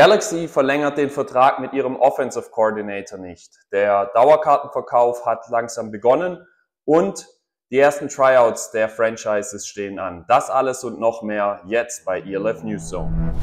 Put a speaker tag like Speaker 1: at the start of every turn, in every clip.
Speaker 1: Galaxy verlängert den Vertrag mit ihrem Offensive Coordinator nicht. Der Dauerkartenverkauf hat langsam begonnen und die ersten Tryouts der Franchises stehen an. Das alles und noch mehr jetzt bei ELF News Zone.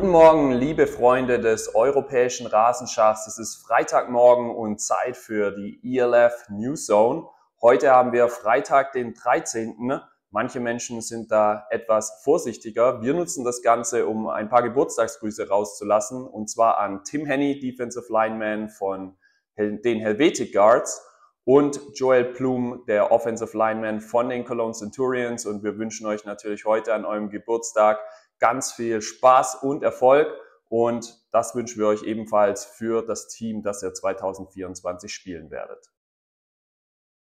Speaker 1: Guten Morgen, liebe Freunde des europäischen Rasenschachs. Es ist Freitagmorgen und Zeit für die ELF News Zone. Heute haben wir Freitag, den 13. Manche Menschen sind da etwas vorsichtiger. Wir nutzen das Ganze, um ein paar Geburtstagsgrüße rauszulassen. Und zwar an Tim Henny, Defensive Lineman von den Helvetic Guards und Joel Plum, der Offensive Lineman von den Cologne Centurions. Und wir wünschen euch natürlich heute an eurem Geburtstag ganz viel Spaß und Erfolg. Und das wünschen wir euch ebenfalls für das Team, das ihr 2024 spielen werdet.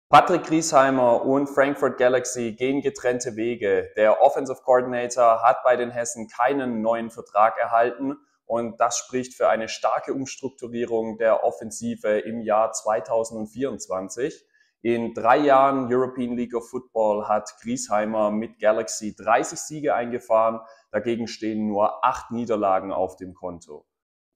Speaker 1: Patrick Griesheimer und Frankfurt Galaxy gehen getrennte Wege. Der Offensive Coordinator hat bei den Hessen keinen neuen Vertrag erhalten und das spricht für eine starke Umstrukturierung der Offensive im Jahr 2024. In drei Jahren European League of Football hat Griesheimer mit Galaxy 30 Siege eingefahren. Dagegen stehen nur acht Niederlagen auf dem Konto.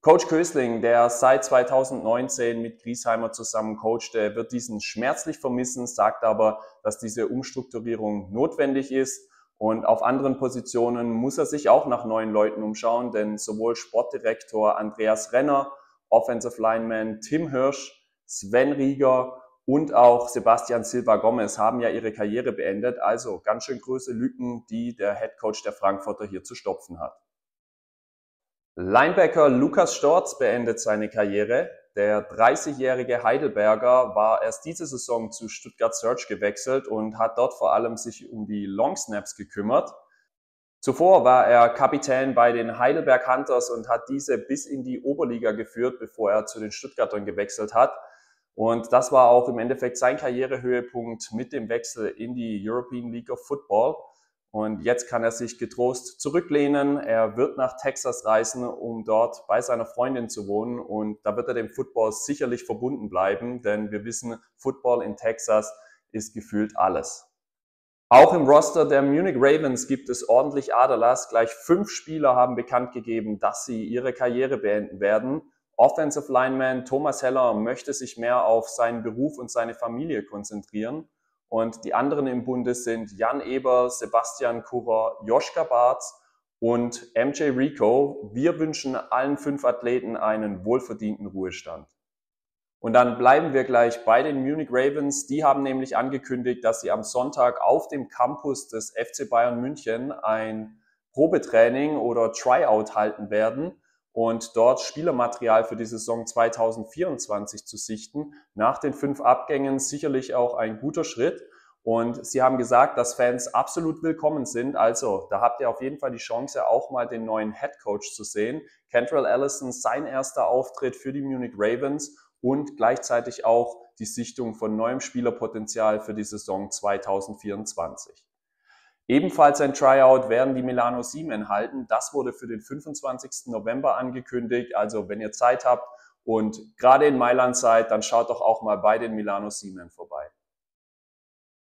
Speaker 1: Coach Kösling, der seit 2019 mit Griesheimer zusammen coachte, wird diesen schmerzlich vermissen, sagt aber, dass diese Umstrukturierung notwendig ist. Und auf anderen Positionen muss er sich auch nach neuen Leuten umschauen, denn sowohl Sportdirektor Andreas Renner, Offensive Lineman Tim Hirsch, Sven Rieger und auch Sebastian Silva Gomez haben ja ihre Karriere beendet. Also ganz schön große Lücken, die der Head Coach der Frankfurter hier zu stopfen hat. Linebacker Lukas Storz beendet seine Karriere. Der 30-jährige Heidelberger war erst diese Saison zu Stuttgart Search gewechselt und hat dort vor allem sich um die Long Snaps gekümmert. Zuvor war er Kapitän bei den Heidelberg Hunters und hat diese bis in die Oberliga geführt, bevor er zu den Stuttgartern gewechselt hat. Und das war auch im Endeffekt sein Karrierehöhepunkt mit dem Wechsel in die European League of Football. Und jetzt kann er sich getrost zurücklehnen. Er wird nach Texas reisen, um dort bei seiner Freundin zu wohnen. Und da wird er dem Football sicherlich verbunden bleiben, denn wir wissen, Football in Texas ist gefühlt alles. Auch im Roster der Munich Ravens gibt es ordentlich Aderlass. Gleich fünf Spieler haben bekannt gegeben, dass sie ihre Karriere beenden werden. Offensive Lineman Thomas Heller möchte sich mehr auf seinen Beruf und seine Familie konzentrieren. Und die anderen im Bunde sind Jan Eber, Sebastian Kurer, Joschka Barz und MJ Rico. Wir wünschen allen fünf Athleten einen wohlverdienten Ruhestand. Und dann bleiben wir gleich bei den Munich Ravens. Die haben nämlich angekündigt, dass sie am Sonntag auf dem Campus des FC Bayern München ein Probetraining oder Tryout halten werden und dort Spielermaterial für die Saison 2024 zu sichten. Nach den fünf Abgängen sicherlich auch ein guter Schritt. Und sie haben gesagt, dass Fans absolut willkommen sind. Also da habt ihr auf jeden Fall die Chance, auch mal den neuen Head Coach zu sehen. Cantrell Allison, sein erster Auftritt für die Munich Ravens und gleichzeitig auch die Sichtung von neuem Spielerpotenzial für die Saison 2024. Ebenfalls ein Tryout werden die Milano Siemen halten. Das wurde für den 25. November angekündigt. Also wenn ihr Zeit habt und gerade in Mailand seid, dann schaut doch auch mal bei den Milano Siemen vorbei.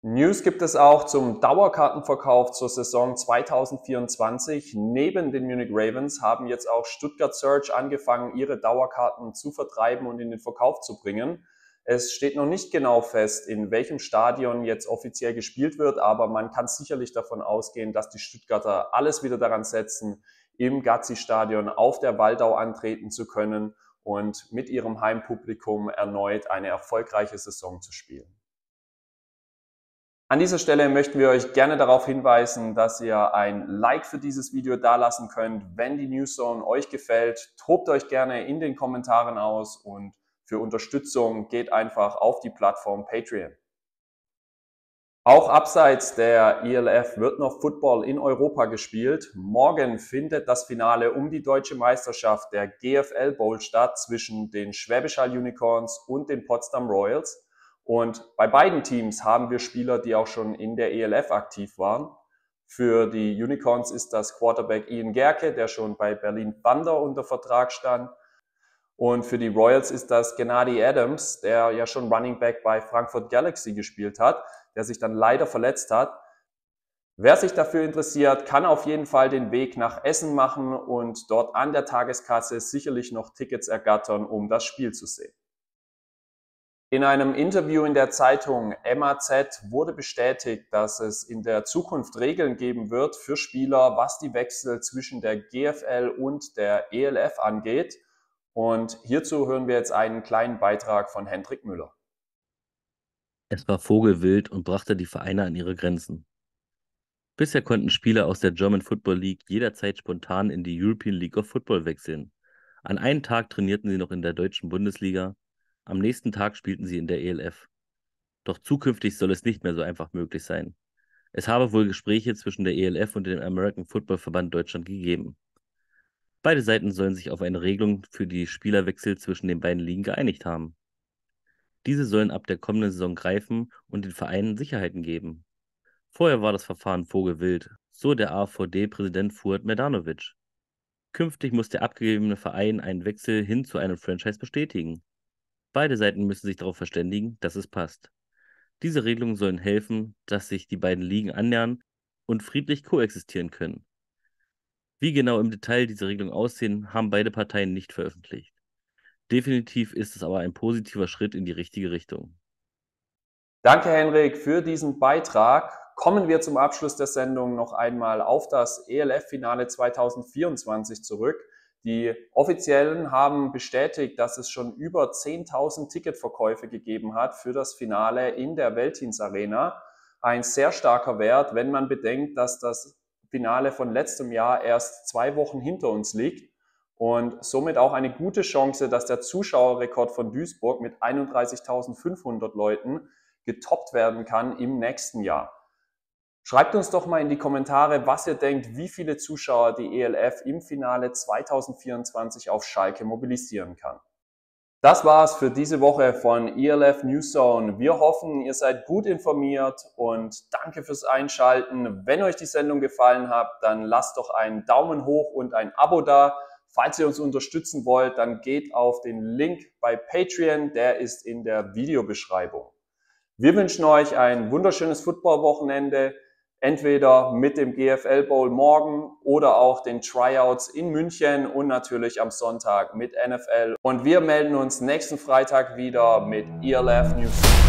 Speaker 1: News gibt es auch zum Dauerkartenverkauf zur Saison 2024. Neben den Munich Ravens haben jetzt auch Stuttgart Search angefangen, ihre Dauerkarten zu vertreiben und in den Verkauf zu bringen. Es steht noch nicht genau fest, in welchem Stadion jetzt offiziell gespielt wird, aber man kann sicherlich davon ausgehen, dass die Stuttgarter alles wieder daran setzen, im Gazzi-Stadion auf der Waldau antreten zu können und mit ihrem Heimpublikum erneut eine erfolgreiche Saison zu spielen. An dieser Stelle möchten wir euch gerne darauf hinweisen, dass ihr ein Like für dieses Video dalassen könnt. Wenn die News Zone euch gefällt, tobt euch gerne in den Kommentaren aus und für Unterstützung, geht einfach auf die Plattform Patreon. Auch abseits der ELF wird noch Football in Europa gespielt. Morgen findet das Finale um die deutsche Meisterschaft der GFL Bowl statt zwischen den Schwäbisch Hall Unicorns und den Potsdam Royals. Und bei beiden Teams haben wir Spieler, die auch schon in der ELF aktiv waren. Für die Unicorns ist das Quarterback Ian Gerke, der schon bei Berlin Thunder unter Vertrag stand. Und für die Royals ist das Gennady Adams, der ja schon Running Back bei Frankfurt Galaxy gespielt hat, der sich dann leider verletzt hat. Wer sich dafür interessiert, kann auf jeden Fall den Weg nach Essen machen und dort an der Tageskasse sicherlich noch Tickets ergattern, um das Spiel zu sehen. In einem Interview in der Zeitung MAZ wurde bestätigt, dass es in der Zukunft Regeln geben wird für Spieler, was die Wechsel zwischen der GFL und der ELF angeht. Und hierzu hören wir jetzt einen kleinen Beitrag von Hendrik Müller.
Speaker 2: Es war vogelwild und brachte die Vereine an ihre Grenzen. Bisher konnten Spieler aus der German Football League jederzeit spontan in die European League of Football wechseln. An einem Tag trainierten sie noch in der deutschen Bundesliga, am nächsten Tag spielten sie in der ELF. Doch zukünftig soll es nicht mehr so einfach möglich sein. Es habe wohl Gespräche zwischen der ELF und dem American Football Verband Deutschland gegeben. Beide Seiten sollen sich auf eine Regelung für die Spielerwechsel zwischen den beiden Ligen geeinigt haben. Diese sollen ab der kommenden Saison greifen und den Vereinen Sicherheiten geben. Vorher war das Verfahren vogelwild, so der AVD-Präsident Fuad Medanovic. Künftig muss der abgegebene Verein einen Wechsel hin zu einem Franchise bestätigen. Beide Seiten müssen sich darauf verständigen, dass es passt. Diese Regelungen sollen helfen, dass sich die beiden Ligen annähern und friedlich koexistieren können. Wie genau im Detail diese Regelungen aussehen, haben beide Parteien nicht veröffentlicht. Definitiv ist es aber ein positiver Schritt in die richtige Richtung.
Speaker 1: Danke, Henrik, für diesen Beitrag. Kommen wir zum Abschluss der Sendung noch einmal auf das ELF-Finale 2024 zurück. Die Offiziellen haben bestätigt, dass es schon über 10.000 Ticketverkäufe gegeben hat für das Finale in der Weltins Arena. Ein sehr starker Wert, wenn man bedenkt, dass das Finale von letztem Jahr erst zwei Wochen hinter uns liegt und somit auch eine gute Chance, dass der Zuschauerrekord von Duisburg mit 31.500 Leuten getoppt werden kann im nächsten Jahr. Schreibt uns doch mal in die Kommentare, was ihr denkt, wie viele Zuschauer die ELF im Finale 2024 auf Schalke mobilisieren kann. Das war's für diese Woche von ELF News Zone. Wir hoffen, ihr seid gut informiert und danke fürs Einschalten. Wenn euch die Sendung gefallen hat, dann lasst doch einen Daumen hoch und ein Abo da. Falls ihr uns unterstützen wollt, dann geht auf den Link bei Patreon, der ist in der Videobeschreibung. Wir wünschen euch ein wunderschönes Footballwochenende entweder mit dem GFL Bowl morgen oder auch den Tryouts in München und natürlich am Sonntag mit NFL. Und wir melden uns nächsten Freitag wieder mit ELF News.